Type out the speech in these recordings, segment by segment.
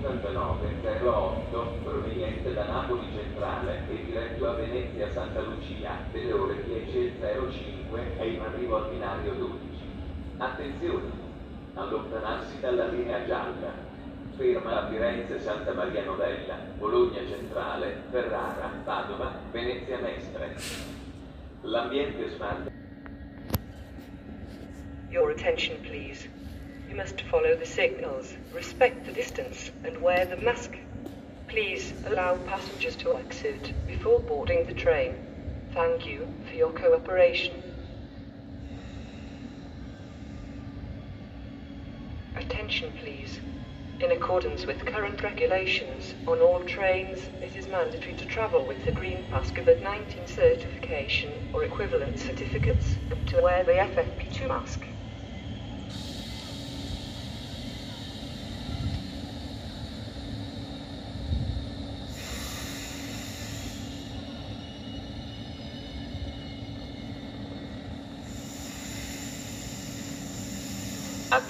1989 Carlo VIII, proveniente da Napoli Centrale e diretto a Venezia Santa Lucia, delle ore 10.05 e in arrivo al binario 12. Attenzione! Allontanarsi dalla linea gialla. Ferma a Firenze Santa Maria Novella, Bologna Centrale, Ferrara, Padova, Venezia Mestre. L'ambiente smart. Your attention please. You must follow the signals, respect the distance, and wear the mask. Please allow passengers to exit before boarding the train. Thank you for your cooperation. Attention, please. In accordance with current regulations, on all trains, it is mandatory to travel with the Green Pass COVID-19 certification or equivalent certificates to wear the FFP2 mask.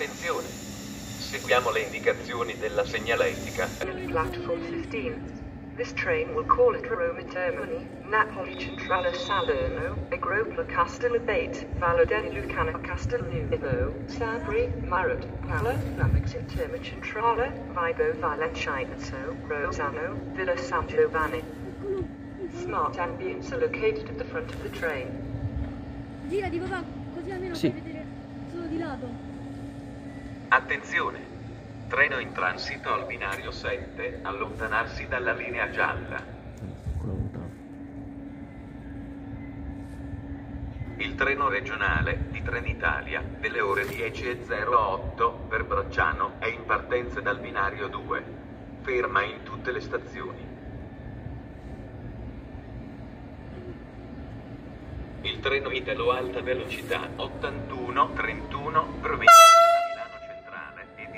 Attenzione! Seguiamo le indicazioni della segnaletica. Platform 15. This train will call at Roma Termini, Napoli Centrale Salerno, Agropla Castellabate, Valladolid Lucana Castellnuovo, Sabri, Marot, Pala, Lamington Terma Centrale, Vibo Valencinazzo, Rosano, Villa San Giovanni. Smart ambience are located at the front of the train. Gira di papà, così almeno Sì. puoi vedere solo di lato. Attenzione! Treno in transito al binario 7, allontanarsi dalla linea gialla. Il treno regionale di Trenitalia delle ore 10.08 per Bracciano è in partenza dal binario 2. Ferma in tutte le stazioni. Il treno Italo Alta Velocità 8131 proveniente da Milano Centrale e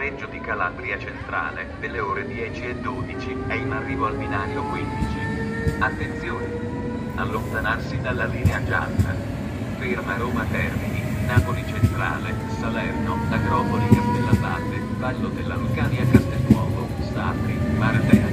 Reggio di Calabria Centrale delle ore 10.12 è in arrivo al binario 15. Attenzione! allontanarsi dalla linea gialla. Ferma Roma Termini, Napoli Centrale, Salerno, Agropoli Castellabate, Vallo della Lucania Castelnuovo, Sapri, Mardea,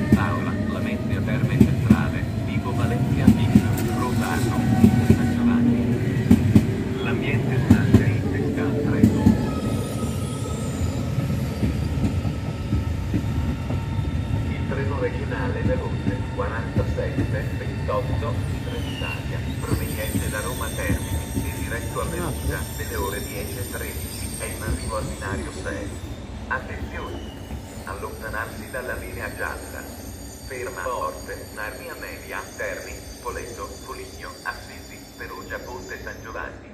Orte, Narnia Media, Terni, Spoleto, Foligno, Assisi, Perugia, Ponte San Giovanni.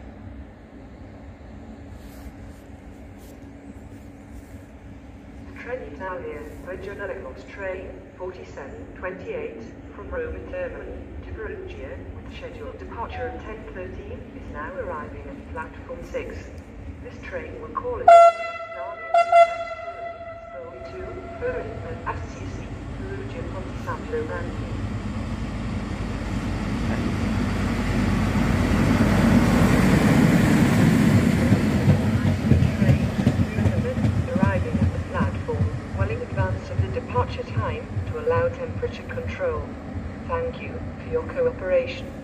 Trenitalia Regional Express Train 4728 from Roma Termini to Perugia with scheduled departure at 10.13 is now arriving at platform 6. This train will call at Narnia, to Fermo, Assisi, departure time to allow temperature control. Thank you for your cooperation.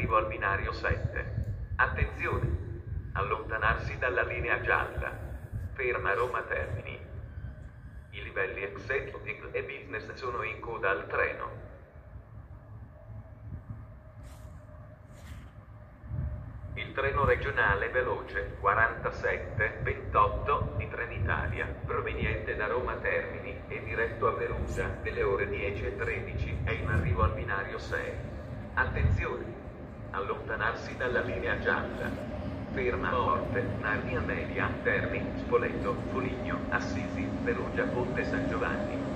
Arrivo al binario 7. Attenzione! Allontanarsi dalla linea gialla. Ferma Roma Termini. I livelli executive e business sono in coda al treno. Il treno regionale veloce 47-28 di Trenitalia, proveniente da Roma Termini e diretto a Perugia delle ore 10 e 13, è in arrivo al binario 6. Attenzione! Allontanarsi dalla linea gialla. Ferma Morte, Narnia Media, Terni, Spoleto, Foligno, Assisi, Perugia, Ponte San Giovanni.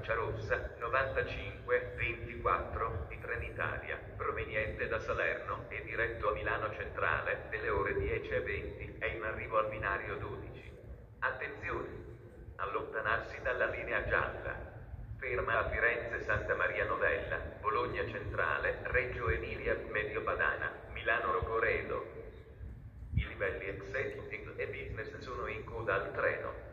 Velocità Frecciarossa 95-24 di Trenitalia, proveniente da Salerno e diretto a Milano Centrale delle ore 10 e 20, è in arrivo al binario 12. Attenzione! Allontanarsi dalla linea gialla. Ferma a Firenze Santa Maria Novella, Bologna Centrale, Reggio Emilia Medio Padana, Milano Rogoredo. I livelli executive e business sono in coda al treno.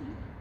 Mm-hmm.